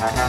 Thank